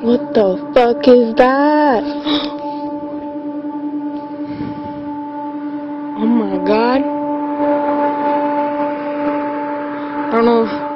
What the fuck is that? oh my god. I don't know